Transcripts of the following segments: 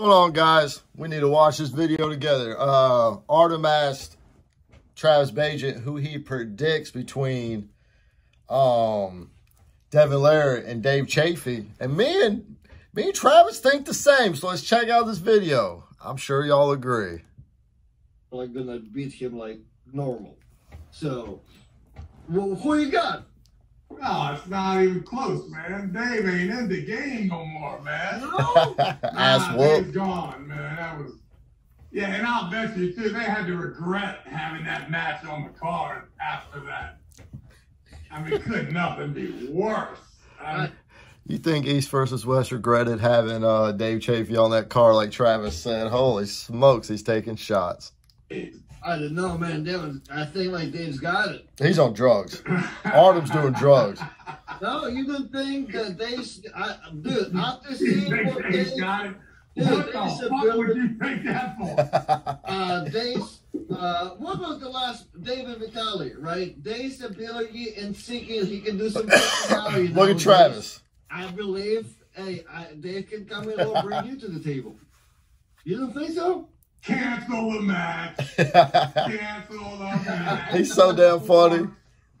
Hold on, guys. We need to watch this video together. Uh, Artem asked Travis Bagent who he predicts between um, Devon Larratt and Dave Chaffee. And me and, me and Travis think the same. So let's check out this video. I'm sure y'all agree. Like, gonna beat him like normal. So, well, who you got? Not even close, man. Dave ain't in the game no more, man. No. Ass nah, whoop. Dave's gone, man. That was. Yeah, and I'll bet you too, they had to regret having that match on the card after that. I mean, could nothing be worse. I, You think East versus West regretted having uh, Dave Chaffee on that car like Travis said? Holy smokes, he's taking shots. I don't know, man. Devon, I think like Dave's got it. He's on drugs. Artem's doing drugs. No, you don't think that Dave's, I, dude, after you seeing think what Dave's Dave. Dude, what the fuck builder. would you think that for? uh, Dave's, uh, what was the last, David Vitale, right? Dave's ability and seeking, he can do some personality. Look at nowadays. Travis. I believe, hey, I, Dave can come in and bring you to the table. You don't think so? Cancel the match. Cancel the match. He's so damn funny.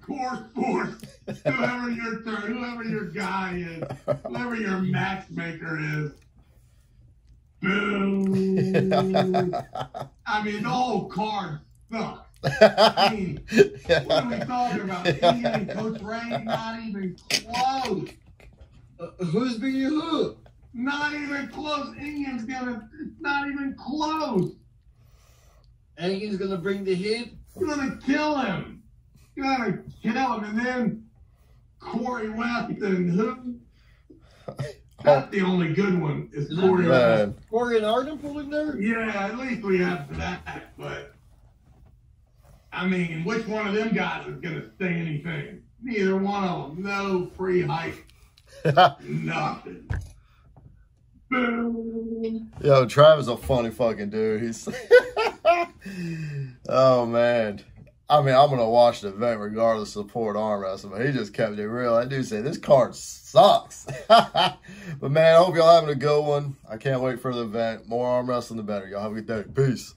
Course, sports. Whoever your whoever your guy is, whoever your matchmaker is. Boo. I mean, the whole card sucks. What are we talking about? Ian and Coach Ray, not even close. Uh, who's being who? Not even close. Ian's gonna, not even close. Hagen's gonna bring the heat. You're gonna kill him. You're gonna kill him, and then Corey West and who? That's the only good one. Is Is Corey West? Uh, Corey and Arden pulling there? Yeah, at least we have that. But I mean, which one of them guys is gonna say anything? Neither one of them. No free hype. Nothing. Boom. Yo, Travis a funny fucking dude. He's Oh man. I mean, I'm gonna watch the event regardless of support arm wrestling, but he just kept it real. I do say this card sucks. but man, I hope y'all having a good one. I can't wait for the event. More arm wrestling the better. Y'all have a good day. Peace.